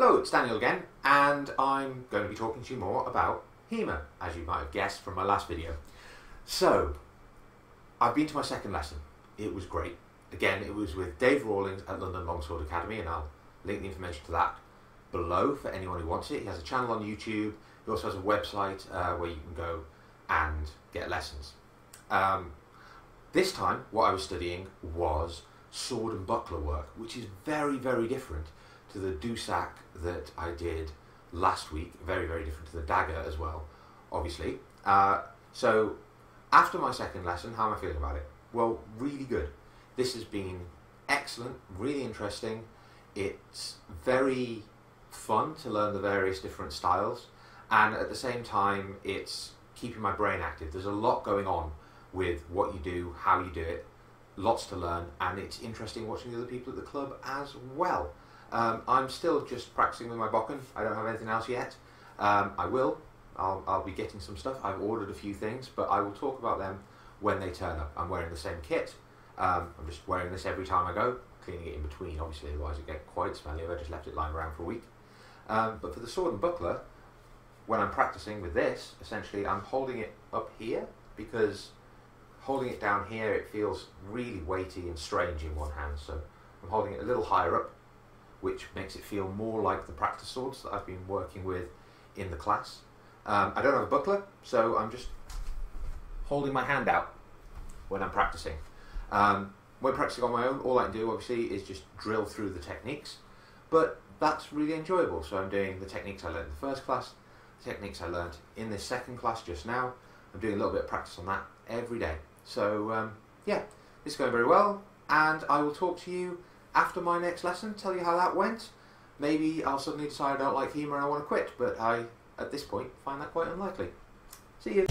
Hello, it's Daniel again, and I'm going to be talking to you more about HEMA, as you might have guessed from my last video. So, I've been to my second lesson. It was great. Again, it was with Dave Rawlings at London Longsword Academy, and I'll link the information to that below for anyone who wants it. He has a channel on YouTube. He also has a website uh, where you can go and get lessons. Um, this time, what I was studying was sword and buckler work, which is very, very different to the Dusak that I did last week. Very, very different to the dagger as well, obviously. Uh, so, after my second lesson, how am I feeling about it? Well, really good. This has been excellent, really interesting. It's very fun to learn the various different styles, and at the same time, it's keeping my brain active. There's a lot going on with what you do, how you do it, lots to learn, and it's interesting watching the other people at the club as well. Um, I'm still just practicing with my Bokken. I don't have anything else yet. Um, I will. I'll, I'll be getting some stuff. I've ordered a few things, but I will talk about them when they turn up. I'm wearing the same kit. Um, I'm just wearing this every time I go, cleaning it in between, obviously, otherwise it get quite smelly if I just left it lying around for a week. Um, but for the sword and buckler, when I'm practicing with this, essentially I'm holding it up here because holding it down here it feels really weighty and strange in one hand. So I'm holding it a little higher up, which makes it feel more like the practice swords that I've been working with in the class. Um, I don't have a buckler, so I'm just holding my hand out when I'm practicing. Um, when practicing on my own, all I can do obviously is just drill through the techniques, but that's really enjoyable. So I'm doing the techniques I learned in the first class, the techniques I learned in this second class just now. I'm doing a little bit of practice on that every day. So um, yeah, it's going very well, and I will talk to you after my next lesson, tell you how that went. Maybe I'll suddenly decide I don't like HEMA and I want to quit, but I, at this point, find that quite unlikely. See you.